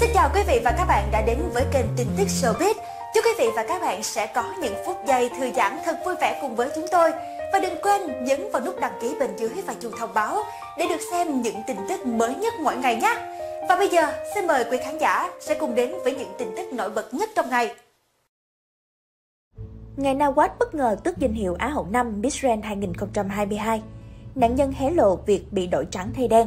Xin chào quý vị và các bạn đã đến với kênh tin tức showbiz. Chúc quý vị và các bạn sẽ có những phút giây thư giãn thật vui vẻ cùng với chúng tôi. Và đừng quên nhấn vào nút đăng ký bên dưới và chuông thông báo để được xem những tin tức mới nhất mỗi ngày nhé. Và bây giờ, xin mời quý khán giả sẽ cùng đến với những tin tức nổi bật nhất trong ngày. Ngày Nawaz bất ngờ tước danh hiệu Á hậu năm Miss Grand 2022. Nạn nhân hé lộ việc bị đổi trắng thay đen.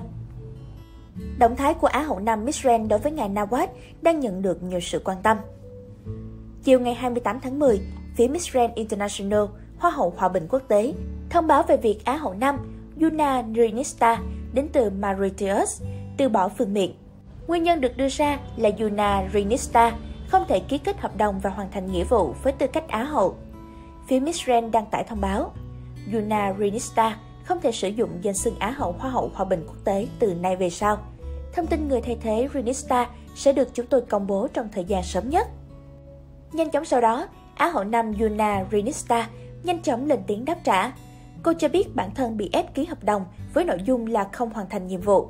Động thái của Á hậu năm Miss Grand đối với ngài Nawaz đang nhận được nhiều sự quan tâm. Chiều ngày 28 tháng 10, phía Miss Grand International, Hoa hậu Hòa bình quốc tế, thông báo về việc Á hậu năm Yuna Rinista đến từ Mauritius từ bỏ phương miện. Nguyên nhân được đưa ra là Yuna Rinista không thể ký kết hợp đồng và hoàn thành nghĩa vụ với tư cách Á hậu. Phía Miss Grand đăng tải thông báo, Yuna Rinista không thể sử dụng danh xưng Á hậu Hoa hậu Hòa bình quốc tế từ nay về sau. Thông tin người thay thế Renista sẽ được chúng tôi công bố trong thời gian sớm nhất. Nhanh chóng sau đó, Á hậu năm Yuna Renista nhanh chóng lên tiếng đáp trả. Cô cho biết bản thân bị ép ký hợp đồng với nội dung là không hoàn thành nhiệm vụ.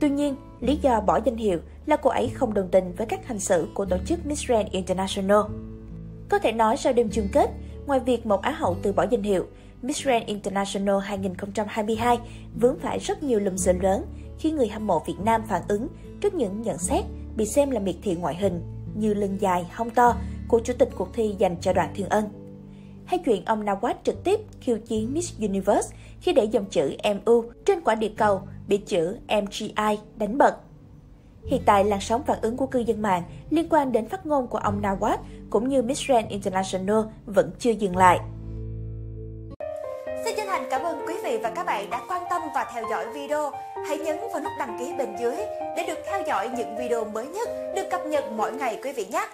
Tuy nhiên, lý do bỏ danh hiệu là cô ấy không đồng tình với các hành xử của tổ chức Miss Grand International. Có thể nói sau đêm chung kết, ngoài việc một Á hậu từ bỏ danh hiệu, Miss Grand International 2022 vướng phải rất nhiều lùm xùm lớn khi người hâm mộ Việt Nam phản ứng trước những nhận xét bị xem là miệt thị ngoại hình như lưng dài, hông to của chủ tịch cuộc thi dành cho đoàn Thiên Ân. Hay chuyện ông Nawaz trực tiếp khiêu chiến Miss Universe khi để dòng chữ MU trên quả địa cầu bị chữ MGI đánh bật. Hiện tại, làn sóng phản ứng của cư dân mạng liên quan đến phát ngôn của ông Nawaz cũng như Miss Grand International vẫn chưa dừng lại. Xin chân thành cảm ơn quý vị và các bạn đã quan tâm và theo dõi video. Hãy nhấn vào nút đăng ký bên dưới để được theo dõi những video mới nhất được cập nhật mỗi ngày quý vị nhé.